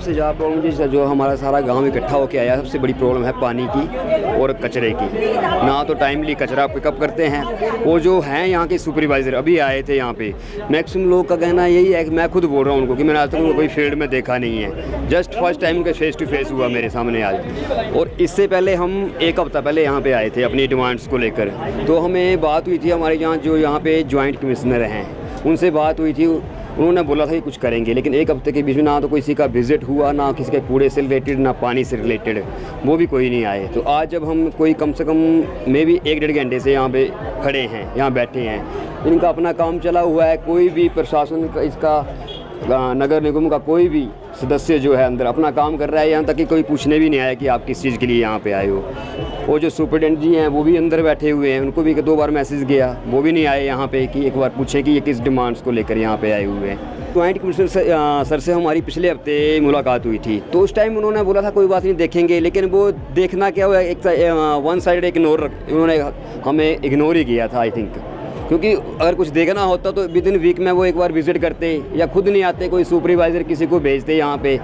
सबसे ज़्यादा प्रॉब्लम जी जो हमारा सारा गाँव इकट्ठा होकर आया, सबसे बड़ी प्रॉब्लम है पानी की और कचरे की। ना तो टाइमली कचरा पिकअप करते हैं। वो जो हैं यहाँ के सुपरवाइज़र अभी आए थे यहाँ पे। मैक्सिमम लोग का कहना यही है कि मैं खुद बोल रहा हूँ उनको कि मैंने आज तक उनको कोई फ़ील्ड में देखा नहीं है। जस्ट फ़र्स्ट टाइम उनके फेस टू फेस हुआ मेरे सामने आज। और इससे पहले हम एक हफ़्ता पहले यहाँ पर आए थे अपनी डिमांड्स को लेकर। तो हमें बात हुई थी हमारे यहाँ जो यहाँ पर जॉइंट कमिश्नर हैं। उनसे बात हुई थी उन्होंने बोला था कि कुछ करेंगे, लेकिन एक हफ़्ते के बीच में ना तो किसी का विज़िट हुआ, ना किसी के कूड़े से रिलेटेड ना पानी से रिलेटेड वो भी कोई नहीं आए। तो आज जब हम कोई कम से कम मे भी एक डेढ़ घंटे से यहाँ पे खड़े हैं, यहाँ बैठे हैं, इनका अपना काम चला हुआ है, कोई भी प्रशासन का, इसका नगर निगम का कोई भी सदस्य जो है अंदर अपना काम कर रहा है, यहाँ तक कि कोई पूछने भी नहीं आया कि आप किस चीज़ के लिए यहाँ पे आए हो। वो जो सुपरटेंट जी हैं, वो भी अंदर बैठे हुए हैं, उनको भी दो बार मैसेज गया। वो भी नहीं आए यहाँ पे कि एक बार पूछें कि ये किस डिमांड्स को लेकर यहाँ पे आए हुए हैं। ज्वाइंट कमिश्नर सर से हमारी पिछले हफ़्ते मुलाकात हुई थी। तो उस टाइम उन्होंने बोला था, कोई बात नहीं, देखेंगे। लेकिन वो देखना क्या हुआ, एक वन साइड इग्नोर उन्होंने हमें इग्नोर ही किया था आई थिंक क्योंकि अगर कुछ देखना होता तो विद इन वीक में वो एक बार विज़िट करते या खुद नहीं आते, कोई सुपरवाइज़र किसी को भेजते यहाँ पे।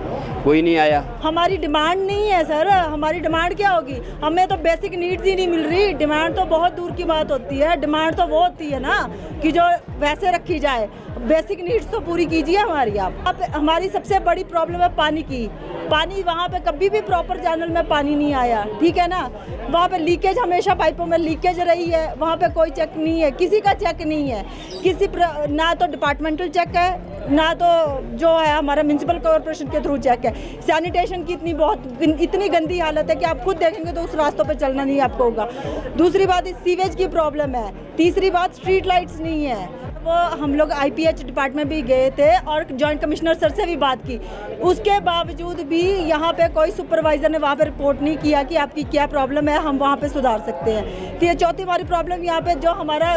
कोई नहीं आया। हमारी डिमांड नहीं है, सर। हमारी डिमांड क्या होगी? हमें तो बेसिक नीड्स ही नहीं मिल रही। डिमांड तो बहुत दूर की बात होती है। डिमांड तो वो होती है ना, कि जो वैसे रखी जाए। बेसिक नीड्स तो पूरी कीजिए हमारी आप। अब हमारी सबसे बड़ी प्रॉब्लम है पानी की। पानी वहाँ पे कभी भी प्रॉपर चैनल में पानी नहीं आया। ठीक है ना? वहाँ पे लीकेज हमेशा पाइपों में लीकेज रही है। वहाँ पे कोई चेक नहीं है। किसी का चेक नहीं है। किसी ना तो डिपार्टमेंटल चेक है ना तो जो है हमारा म्यूनसिपल कॉरपोरेशन के थ्रू चेक है। सैनिटेशन की इतनी बहुत इतनी गंदी हालत है कि आप खुद देखेंगे तो उस रास्तों पर चलना नहीं आपको होगा। दूसरी बात, इस सीवेज की प्रॉब्लम है। तीसरी बात स्ट्रीट लाइट्स नहीं है। हम लोग आईपीएच डिपार्टमेंट भी गए थे और जॉइंट कमिश्नर सर से भी बात की। उसके बावजूद भी यहाँ पे कोई सुपरवाइजर ने वहाँ पे रिपोर्ट नहीं किया कि आपकी क्या प्रॉब्लम है, हम वहाँ पे सुधार सकते हैं। तो ये चौथी हमारी प्रॉब्लम यहाँ पे जो हमारा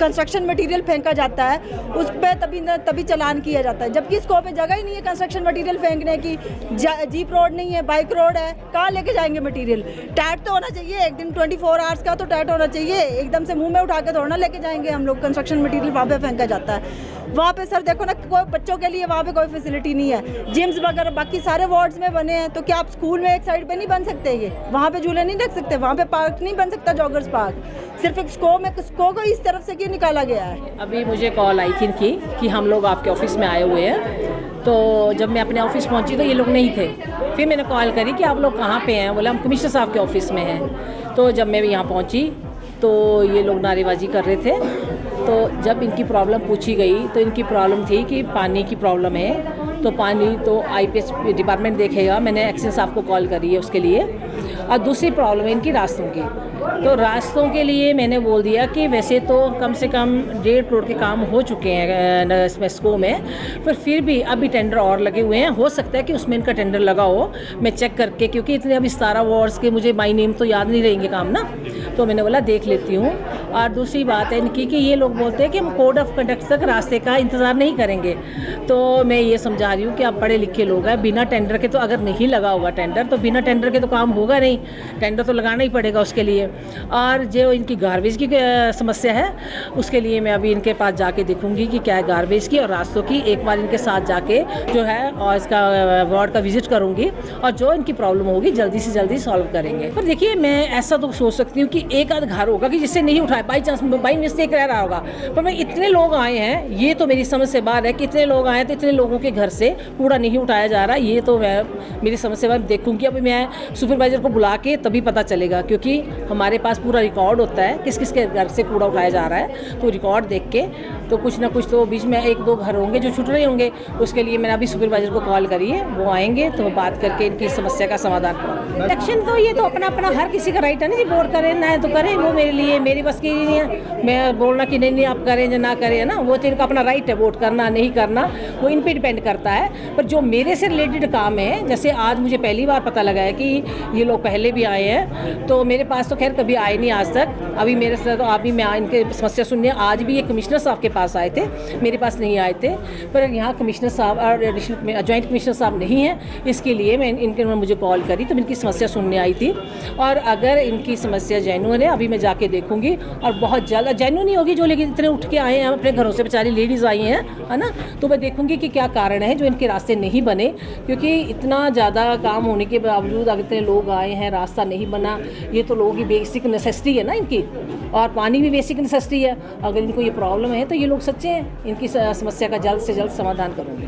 कंस्ट्रक्शन मटीरियल फेंका जाता है, उस पर तभी तभी चलान किया जाता है। जबकि इसको पे जगह ही नहीं है कंस्ट्रक्शन मटीरियल फेंकने की। जीप रोड नहीं है बाइक रोड है, कहाँ लेके जाएँगे मटीरियल टैट तो होना चाहिए, एक दिन ट्वेंटी आवर्स का तो टैट होना चाहिए। एकदम से मुँह में उठा के थोड़ा लेके जाएँगे हम लोग कंस्ट्रक्शन मटीरियल वहाँ पे फेंका जाता है। वहाँ पे सर देखो ना कोई बच्चों के लिए वहाँ पे कोई फैसिलिटी नहीं है। जिम्स वगैरह बाकी सारे वार्ड्स में बने हैं तो क्या आप स्कूल में एक साइड पे नहीं बन सकते ये? वहाँ पे झूले नहीं रख सकते? वहाँ पे पार्क नहीं बन सकता जॉगर्स पार्क सिर्फ़ एक स्को में स्को को इस तरफ़ से क्यों निकाला गया है? अभी मुझे कॉल आई थी कि, कि हम लोग आपके ऑफ़िस में आए हुए हैं। तो जब मैं अपने ऑफ़िस पहुँची तो ये लोग नहीं थे। फिर मैंने कॉल करी कि आप लोग कहाँ पे हैं? बोले हम कमिश्नर साहब के ऑफ़िस में हैं। तो जब मैं यहाँ पहुँची तो ये लोग नारेबाजी कर रहे थे। तो जब इनकी प्रॉब्लम पूछी गई तो इनकी प्रॉब्लम थी कि पानी की प्रॉब्लम है। तो पानी तो आईपीएस डिपार्टमेंट देखेगा, मैंने एक्शन आपको कॉल करी है उसके लिए। और दूसरी प्रॉब्लम है इनकी रास्तों की। तो रास्तों के लिए मैंने बोल दिया कि वैसे तो कम से कम डेढ़ करोड़ के काम हो चुके हैं इसमें स्को में। पर फिर भी अभी टेंडर और लगे हुए हैं। हो सकता है कि उसमें इनका टेंडर लगा हो। मैं चेक करके, क्योंकि इतने अभी सतारह वार्ड्स के मुझे माई नेम तो याद नहीं रहेंगे काम ना। तो मैंने बोला, देख लेती हूँ। और दूसरी बात है इनकी कि ये लोग बोलते हैं कि हम कोड ऑफ़ कंडक्ट तक रास्ते का इंतज़ार नहीं करेंगे। तो मैं ये समझा रही हूँ कि आप पढ़े लिखे लोग हैं। बिना टेंडर के तो अगर नहीं लगा होगा टेंडर तो बिना टेंडर के तो काम होगा नहीं। टेंडर तो लगाना ही पड़ेगा उसके लिए। और जो इनकी गार्बेज की समस्या है, उसके लिए मैं अभी इनके पास जाके देखूँगी कि क्या है गार्बेज की और रास्तों की। एक बार इनके साथ जाके जो है, और इसका वार्ड का विज़िट करूँगी और जो इनकी प्रॉब्लम होगी जल्दी से जल्दी सॉल्व करेंगे। पर देखिए, मैं ऐसा तो सोच सकती हूँ कि एक आध घर होगा कि जिससे नहीं उठाए। बाई चांस बाई मिस्टेक रह रहा होगा। पर मैं इतने लोग आए हैं, ये तो मेरी समझ से बाहर है कि इतने लोग आए तो इतने लोगों के घर से कूड़ा नहीं उठाया जा रहा। ये तो मैं, मेरी समझ से बाहर देखूँगी। अभी मैं सुपरवाइजर को बुला के तभी पता चलेगा, क्योंकि हमारे पास पूरा रिकॉर्ड होता है किस किस के घर से कूड़ा उठाया जा रहा है तो रिकॉर्ड देख के तो कुछ ना कुछ तो बीच में एक दो घर होंगे जो छूट रहे होंगे, उसके लिए मैंने अभी सुपरवाइजर को कॉल करी है, वो आएँगे तो बात करके इनकी समस्या का समाधान करेंगे। इलेक्शन तो ये तो अपना अपना हर किसी का राइट है ना जी वोट करें, ना तो करें वो मेरे लिए, मेरी बस की नहीं है, मैं बोलना कि नहीं नहीं, आप करें या ना करें ना, वो तो इनका अपना राइट है वोट करना, नहीं करना, वो इन पर डिपेंड करता है, पर जो मेरे से रिलेटेड काम है, जैसे आज मुझे पहली बार पता लगा है कि ये लोग पहले भी आए हैं तो मेरे पास तो खैर, कभी आए नहीं आज तक। अभी मेरे साथ तो अभी मैं इनके समस्या सुनने, आज भी ये कमिश्नर साहब के पास आए थे। मेरे पास नहीं आए थे, पर यहाँ कमिश्नर साहब और एडिशनल कमिश्नर साहब नहीं हैं। इसके लिए मैं इनके मुझे कॉल करी तो इनकी समस्या सुनने आई थी। और अगर इनकी समस्या जेनुअन है, अभी मैं जाके देखूँगी। और बहुत जल्द जेनुअन ही होगी जो, लेकिन इतने उठ के आए हैं, अपने घरों से बेचारी लेडीज़ आई हैं, है ना? तो मैं देखूँगी कि क्या कारण है, जो इनके रास्ते नहीं बने। क्योंकि इतना ज़्यादा काम होने के बावजूद, अगर इतने लोग आए हैं, रास्ता नहीं बना, ये तो लोगों की बेसिक नेसेसिटी है ना इनकी। और पानी भी बेसिक नेसेसिटी है। अगर इनको ये प्रॉब्लम है तो ये लोग सच्चे हैं। इनकी समस्या का जल्द से जल्द समाधान करूँगी।